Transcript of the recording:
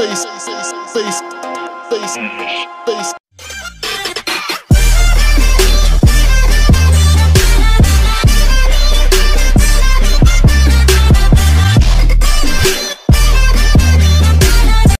face, face, face, face, face.